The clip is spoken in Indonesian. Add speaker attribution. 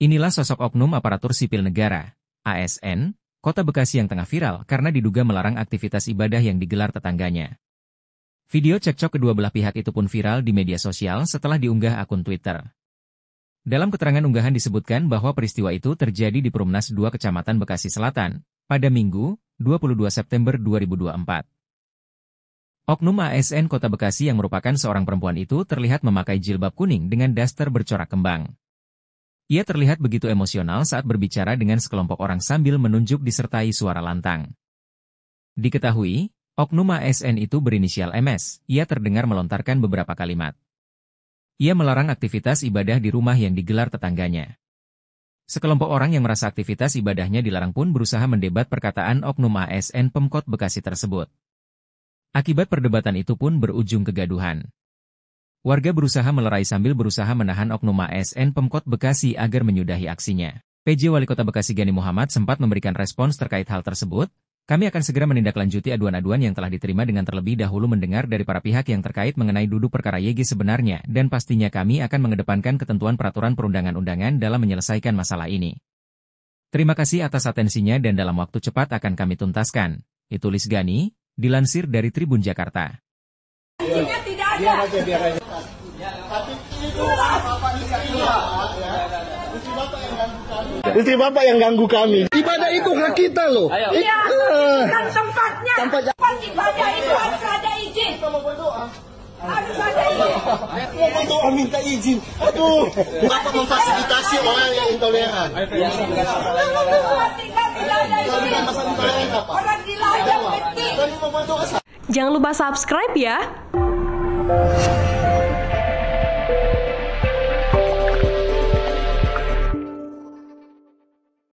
Speaker 1: Inilah sosok oknum aparatur sipil negara, ASN, kota Bekasi yang tengah viral karena diduga melarang aktivitas ibadah yang digelar tetangganya. Video cekcok kedua belah pihak itu pun viral di media sosial setelah diunggah akun Twitter. Dalam keterangan unggahan disebutkan bahwa peristiwa itu terjadi di Perumnas 2 Kecamatan Bekasi Selatan, pada Minggu, 22 September 2024. Oknum ASN Kota Bekasi yang merupakan seorang perempuan itu terlihat memakai jilbab kuning dengan daster bercorak kembang. Ia terlihat begitu emosional saat berbicara dengan sekelompok orang sambil menunjuk disertai suara lantang. Diketahui, oknum ASN itu berinisial MS, ia terdengar melontarkan beberapa kalimat. Ia melarang aktivitas ibadah di rumah yang digelar tetangganya. Sekelompok orang yang merasa aktivitas ibadahnya dilarang pun berusaha mendebat perkataan oknum ASN Pemkot Bekasi tersebut. Akibat perdebatan itu pun berujung kegaduhan. Warga berusaha melerai sambil berusaha menahan oknum ASN Pemkot Bekasi agar menyudahi aksinya. PJ Wali Kota Bekasi Gani Muhammad sempat memberikan respons terkait hal tersebut. Kami akan segera menindaklanjuti aduan-aduan yang telah diterima dengan terlebih dahulu mendengar dari para pihak yang terkait mengenai duduk perkara YG sebenarnya dan pastinya kami akan mengedepankan ketentuan peraturan perundangan-undangan dalam menyelesaikan masalah ini. Terima kasih atas atensinya dan dalam waktu cepat akan kami tuntaskan. Itulis Gani, dilansir dari Tribun Jakarta.
Speaker 2: Tidak ada.
Speaker 3: Istri bapak yang ganggu kami. Ibadah itu hak kita loh.
Speaker 2: Iya, kan tempatnya.
Speaker 3: Tempat-
Speaker 2: Tempat ibadah itu harus ada izin. Harus ada izin.
Speaker 3: Mau berdoa minta izin. Aduh, bapak memfasilitasi orang yang intoleran.
Speaker 2: Ada izin. Orang
Speaker 3: mau berdoa
Speaker 4: Jangan lupa subscribe ya.